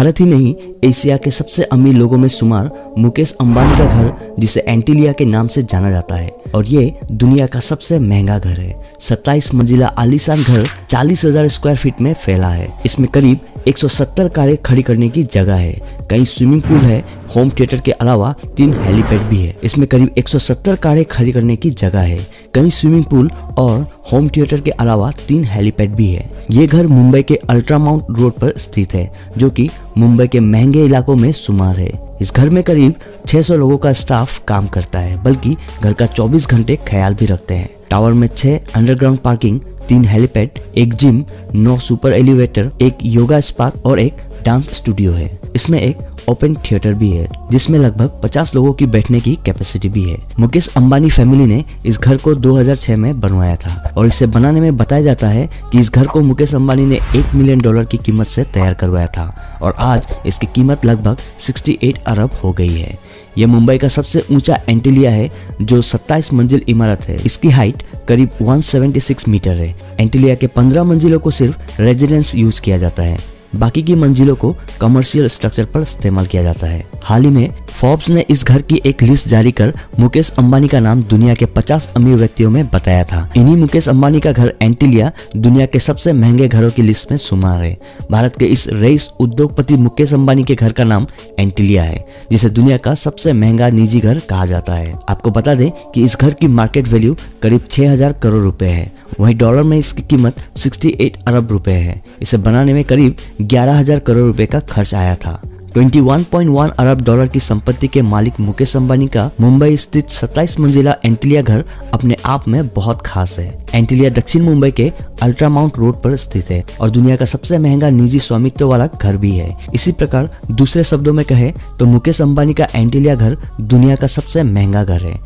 भारत ही नहीं, एशिया के सबसे अमीर लोगों में शुमार मुकेश अंबानी का घर, जिसे एंटीलिया के नाम से जाना जाता है। और ये दुनिया का सबसे महँगा घर है। 27 मंजिला आलीशान घर चालीस हज़ार स्क्वायर फीट में फैला है। इसमें करीब 170 कारें खड़ी करने की जगह है। कई स्विमिंग पूल है। होम थिएटर के अलावा तीन हेलीपैड भी है। इसमें करीब 170 कारें खड़ी करने की जगह है। कई स्विमिंग पूल और होम थिएटर के अलावा तीन हेलीपैड भी है। ये घर मुंबई के अल्ट्रा माउंट रोड पर स्थित है, जो कि मुंबई के महँगे इलाकों में शुमार है। इस घर में करीब 600 लोगों का स्टाफ काम करता है, बल्कि घर का 24 घंटे ख्याल भी रखते हैं। टावर में छह अंडरग्राउंड पार्किंग, तीन हेलीपैड, एक जिम, नौ सुपर एलिवेटर, एक योगा स्पार्क और एक डांस स्टूडियो है। इसमें एक ओपन थिएटर भी है, जिसमें लगभग 50 लोगों की बैठने की कैपेसिटी भी है। मुकेश अंबानी फैमिली ने इस घर को 2006 में बनवाया था और इसे बनाने में बताया जाता है कि इस घर को मुकेश अंबानी ने एक मिलियन डॉलर की कीमत से तैयार करवाया था और आज इसकी कीमत लगभग 68 अरब हो गई है। यह मुंबई का सबसे ऊँचा एंटिलिया है, जो 27 मंजिल इमारत है। इसकी हाइट करीब 176 मीटर है। एंटिलिया के 15 मंजिलों को सिर्फ़ रेजिडेंस यूज़ किया जाता है। बाकी की मंजिलों को कमर्शियल स्ट्रक्चर पर इस्तेमाल किया जाता है। हाल ही में फोर्ब्स ने इस घर की एक लिस्ट जारी कर मुकेश अंबानी का नाम दुनिया के 50 अमीर व्यक्तियों में बताया था। इन्हीं मुकेश अंबानी का घर एंटिलिया दुनिया के सबसे महँगे घरों की लिस्ट में शुमार है। भारत के इस रईस उद्योगपति मुकेश अंबानी के घर का नाम एंटिलिया है, जिसे दुनिया का सबसे महँगा निजी घर कहा जाता है। आपको बता दें कि इस घर की मार्केट वैल्यू करीब छह हज़ार करोड़ रुपए है। वहीं डॉलर में इसकी कीमत 68 अरब रुपए है। इसे बनाने में करीब 11,000 करोड़ रुपए का खर्च आया था। 21.1 अरब डॉलर की संपत्ति के मालिक मुकेश अंबानी का मुंबई स्थित 27 मंजिला एंटिलिया घर अपने आप में बहुत खास है। एंटिलिया दक्षिण मुंबई के अल्ट्रा माउंट रोड पर स्थित है और दुनिया का सबसे महँगा निजी स्वामित्व वाला घर भी है। इसी प्रकार दूसरे शब्दों में कहे तो मुकेश अंबानी का एंटिलिया घर दुनिया का सबसे महँगा घर है।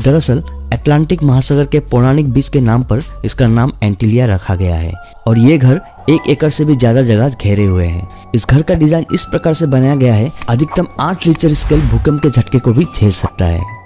दरअसल अटलांटिक महासागर के पौराणिक बीच के नाम पर इसका नाम एंटिलिया रखा गया है और ये घर एक एकड़ से भी ज़्यादा जगह घेरे हुए हैं। इस घर का डिज़ाइन इस प्रकार से बनाया गया है, अधिकतम आठ लीटर स्केल भूकंप के झटके को भी झेल सकता है।